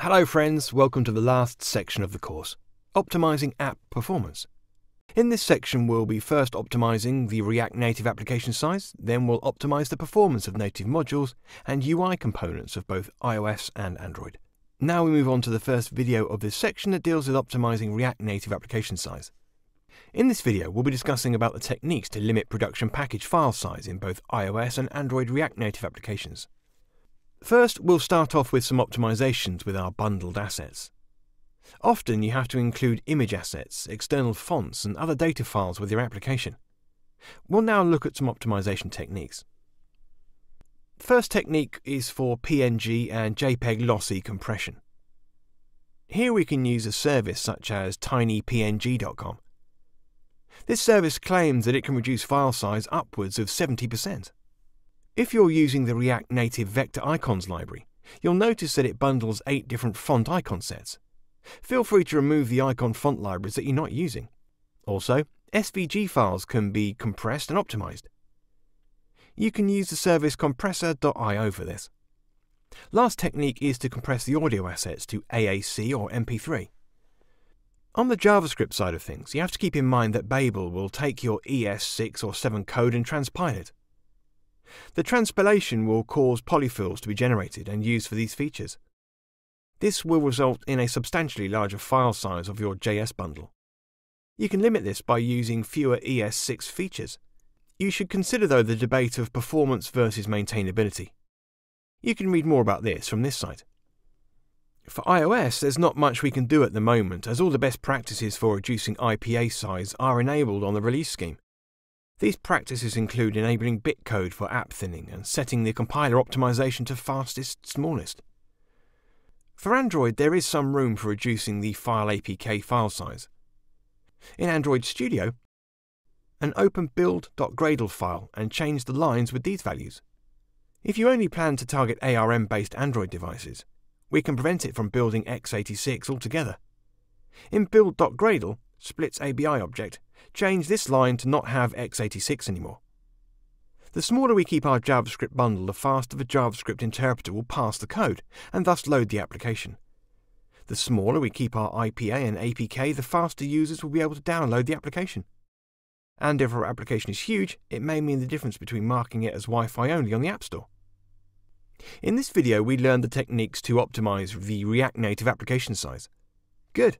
Hello friends, welcome to the last section of the course, Optimizing App Performance. In this section we'll be first optimizing the React Native application size, then we'll optimize the performance of native modules and UI components of both iOS and Android. Now we move on to the first video of this section that deals with optimizing React Native application size. In this video, we'll be discussing about the techniques to limit production package file size in both iOS and Android React Native applications. First, we'll start off with some optimizations with our bundled assets. Often you have to include image assets, external fonts, and other data files with your application. We'll now look at some optimization techniques. First technique is for PNG and JPEG lossy compression. Here we can use a service such as tinypng.com. This service claims that it can reduce file size upwards of 70%. If you're using the React Native Vector Icons library, you'll notice that it bundles eight different font icon sets. Feel free to remove the icon font libraries that you're not using. Also, SVG files can be compressed and optimized. You can use the service compressor.io for this. Last technique is to compress the audio assets to AAC or MP3. On the JavaScript side of things, you have to keep in mind that Babel will take your ES6 or 7 code and transpile it. The transpilation will cause polyfills to be generated and used for these features. This will result in a substantially larger file size of your JS bundle. You can limit this by using fewer ES6 features. You should consider, though, the debate of performance versus maintainability. You can read more about this from this site. For iOS, there's not much we can do at the moment, as all the best practices for reducing IPA size are enabled on the release scheme. These practices include enabling bitcode for app thinning and setting the compiler optimization to fastest smallest. For Android, there is some room for reducing the file APK file size. In Android Studio, an open build.gradle file and change the lines with these values. If you only plan to target ARM based Android devices, we can prevent it from building x86 altogether. In build.gradle, splits ABI object, change this line to not have x86 anymore. The smaller we keep our JavaScript bundle, the faster the JavaScript interpreter will parse the code and thus load the application. The smaller we keep our IPA and APK, the faster users will be able to download the application. And if our application is huge, it may mean the difference between marking it as Wi-Fi only on the App Store. In this video, we learned the techniques to optimize the React Native application size. Good.